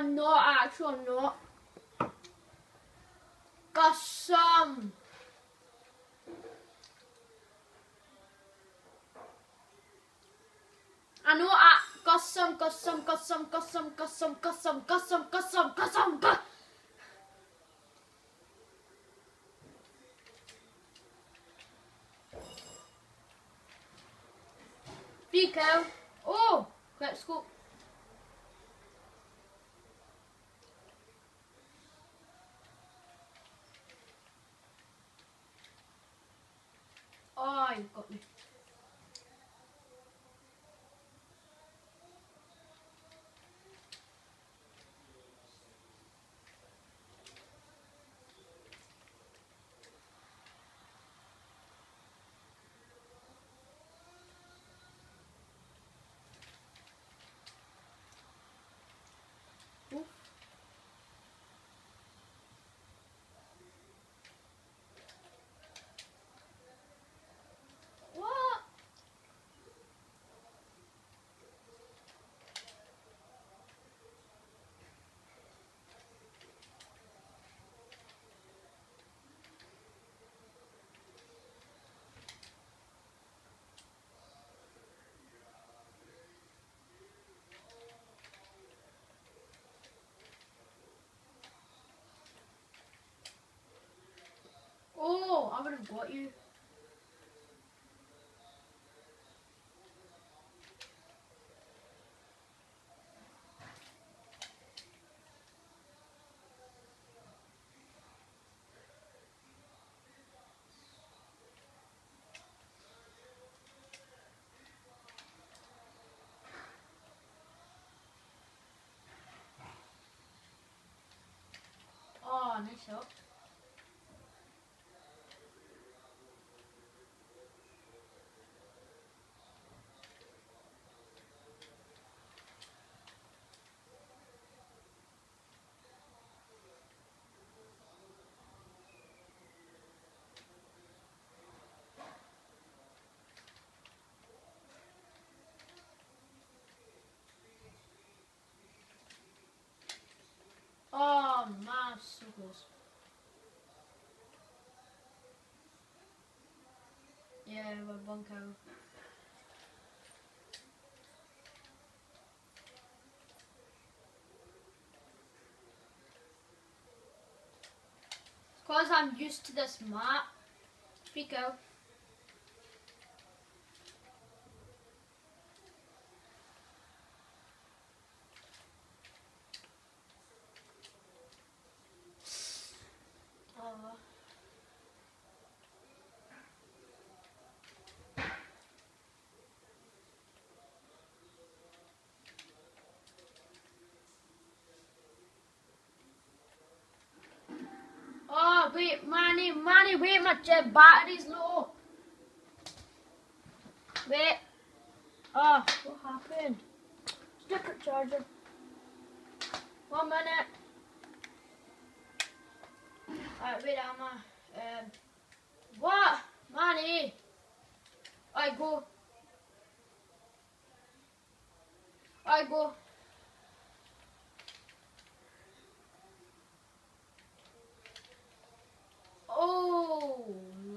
I'm not actually, I'm not. Got some. I know I got some, got some, got some, got some, got some, got some, got some, got some, got some, got Rico. Oh, let's go. Oh, you got me. Oof. What? Oh, I would have got you. Oh, nice shot. Because I'm used to this map, we go. Mani, Mani, wait, my jet battery's low. Wait. Oh, what happened? Sticker charger. One minute. Alright, wait, I'm um, what? Mani. I go. I go.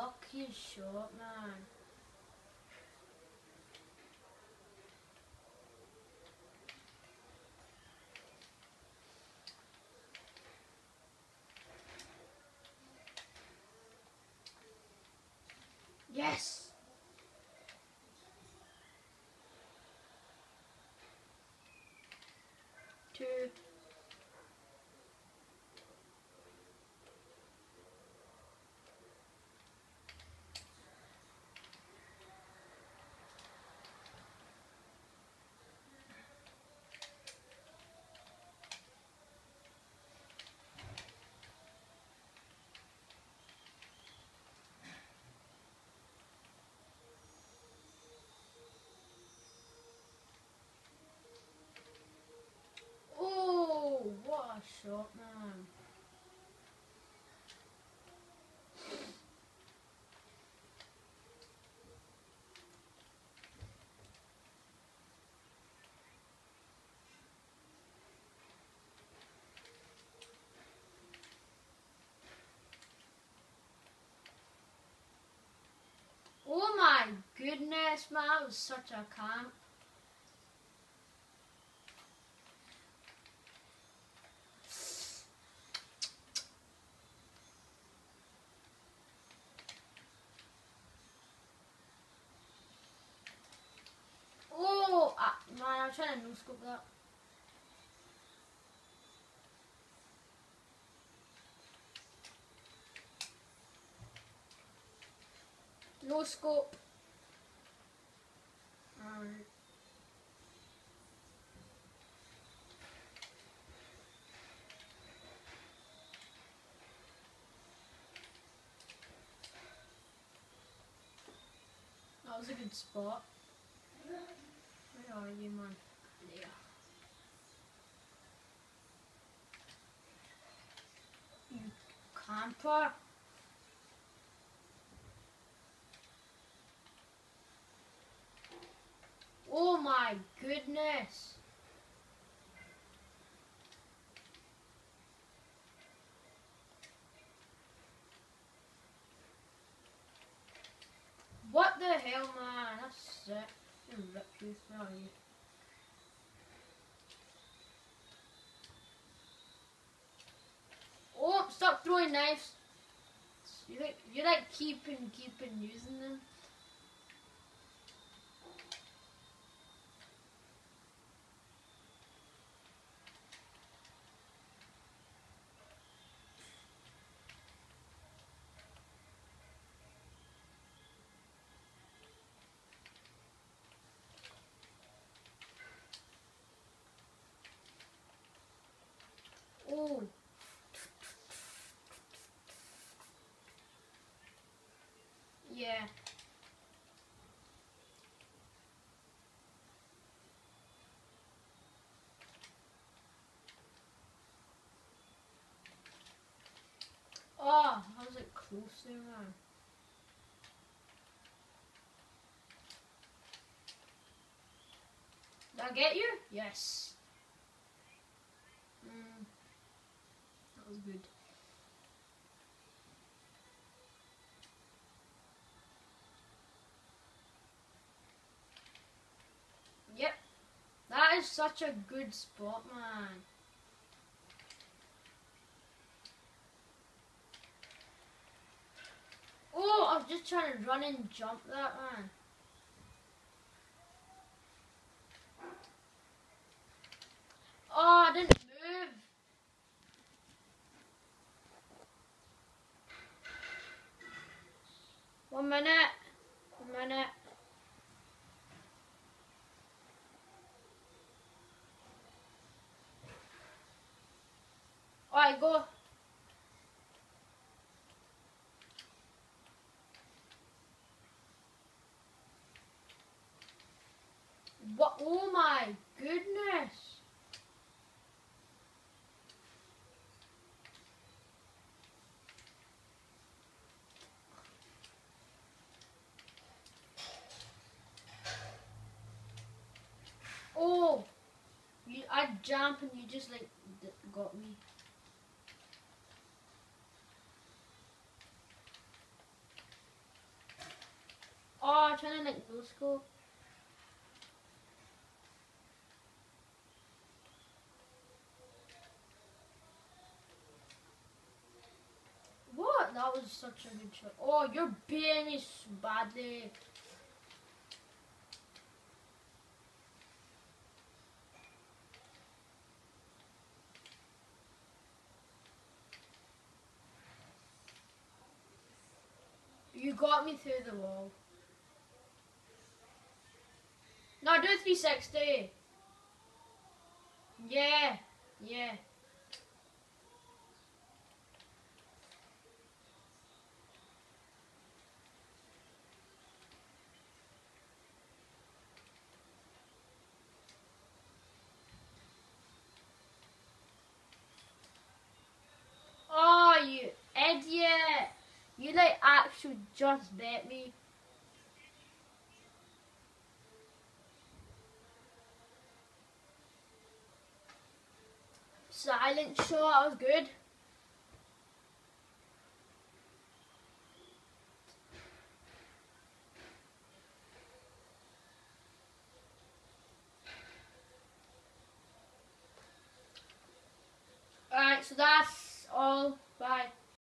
lock you, short, man. Yes! Two. Oh my goodness, man, it was such a camp. I'm trying to no scope that. No scope. Alright. That was a good spot. You, man? There. You camper. Oh my goodness. What the hell, man? That's sick. Are you? Oh, stop throwing knives. You like you like keeping keeping using them. Oh. Yeah. Oh, I was close. Did I get you? Yes. Mm, that was good. Yep. That is such a good spot, man. Oh, I was just trying to run and jump that, man. Oh, I didn't move. One minute. One minute. Alright, go. What? Oh my goodness. Oh, you, I jump and you just like got me. Oh, I'm trying to like no scope. What? That was such a good shot. Oh, you're so badly. You got me through the wall. No, do 360. Yeah, yeah. Oh, you idiot! You like actually just bet me. Silent shot, was good.